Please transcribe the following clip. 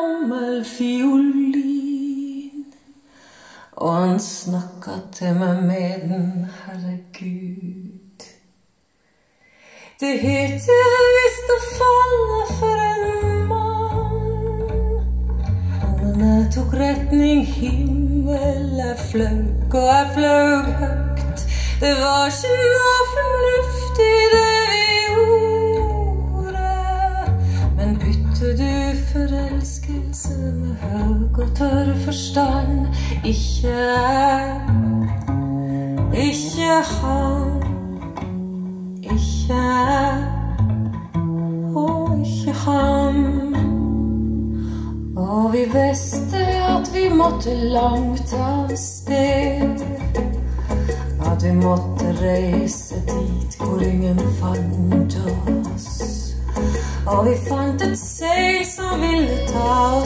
gammel fiolin. Og han snakka til meg med den, herregud. Det heter visst å falle for en mann. Men jeg tok retning himmel, jeg fløy og jeg fløy høyt. Det var ikke noe fornuft i det Men bytter du forelskelse med høg og tørr forstand? Ikke jeg, ikke han. Ikke jeg og ikke han. Og vi visste at vi måtte langt av sted. At vi måtte reise dit hvor ingen fant oss. Og vi fant et seil som ville ta oss med.